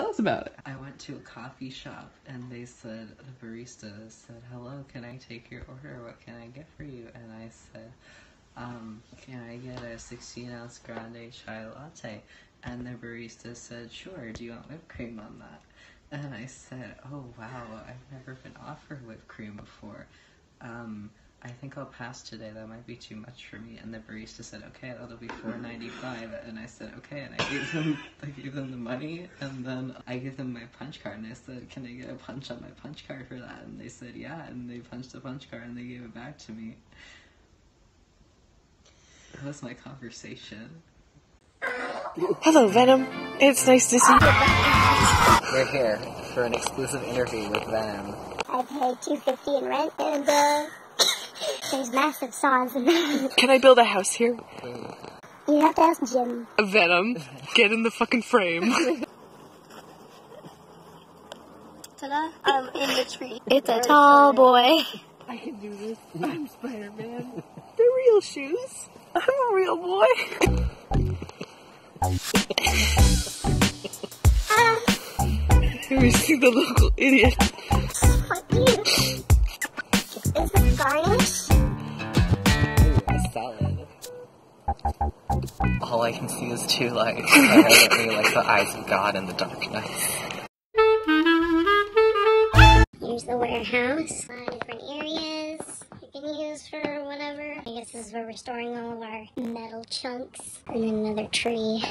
Tell us about it. I went to a coffee shop and they said, the barista said, hello, can I take your order? What can I get for you? And I said, um, can I get a 16 ounce grande chai latte? And the barista said, sure, do you want whipped cream on that? And I said, oh wow, I've never been offered whipped cream before. Um, I think I'll pass today. That might be too much for me. And the barista said, "Okay, that'll be four ninety five. And I said, "Okay." And I gave them, I gave them the money, and then I gave them my punch card, and I said, "Can I get a punch on my punch card for that?" And they said, "Yeah." And they punched the punch card, and they gave it back to me. That was my conversation. Hello, Venom. It's nice to see you. We're here for an exclusive interview with Venom. I paid two fifty in rent, and uh, there's massive saws. Can I build a house here? You have to ask Jim. Venom, get in the fucking frame. Ta-da! I'm in the tree. It's a tall boy. I can do this. I'm Spider Man. They're real shoes. I'm a real boy. Here we see the local idiot. What do you? Is this garnish? All I can see is two lights. Evidently, like the eyes of God in the darkness. Here's the warehouse. A lot of different areas you can use for whatever. I guess this is where we're storing all of our metal chunks. And then another tree.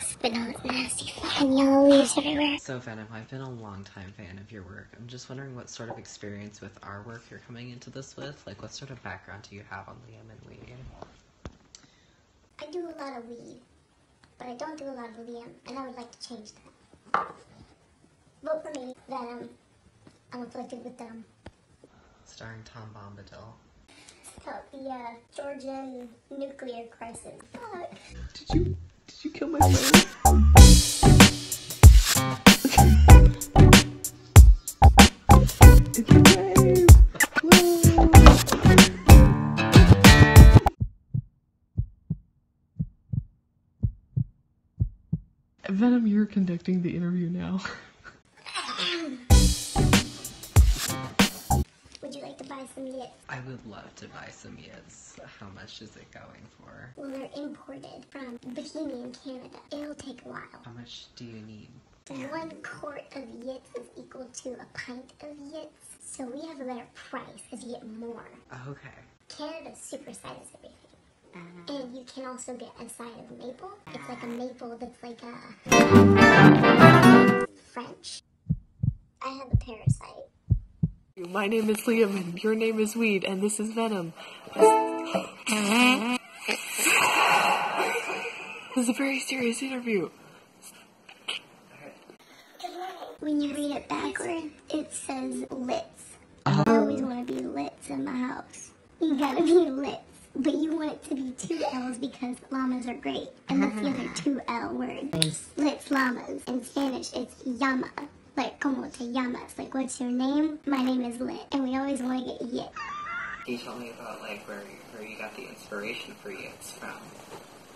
Spitting all its nasty fucking yellow leaves everywhere. So, Venom, I've been a long time fan of your work. I'm just wondering what sort of experience with our work you're coming into this with. Like, what sort of background do you have on Liam and Weed? I do a lot of weed, but I don't do a lot of Liam, and I would like to change that. Vote for me, Venom. I'm afflicted with them. Starring Tom Bombadil. It's called the uh, Georgian nuclear crisis. Fuck. Did you did you kill my friend? Venom, you're conducting the interview now. Would you like to buy some yit? I would love to buy some Yids. How much is it going for? Well, they're imported from Bohemian, Canada. It'll take a while. How much do you need? One quart of yits is equal to a pint of yits, so we have a better price if you get more. Okay. Canada supersizes everything. Mm-hmm. And you can also get a side of maple. It's like a maple that's like a French. I have a parasite. My name is Liam, and your name is Weed, and this is Venom. This is a very serious interview. When you read it backward, it says lits. Uh-huh. I always want to be lits in my house. You gotta be lits. But you want it to be two L's because llamas are great. And that's the other two L word. Lits llamas. In Spanish, it's llama. Like, como te llamas? Like, what's your name? My name is Lit. And we always want to get yit. Can you tell me about like where where you got the inspiration for Yids from?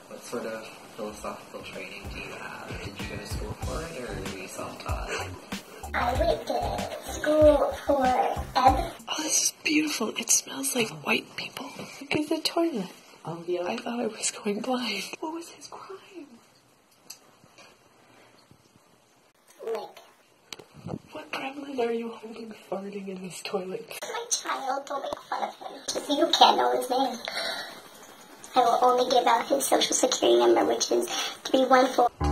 What sort of philosophical training do you have? Did you go to school for it, or were you self-taught? I went to school for ebb. Oh, this is beautiful. It smells like white people. Look at the toilet. Oh yeah. I thought I was going blind. What was his crime? Lick. What gremlin are you holding farting in this toilet? My child, don't make fun of him. You can't know his name. I will only give out his social security number, which is 314.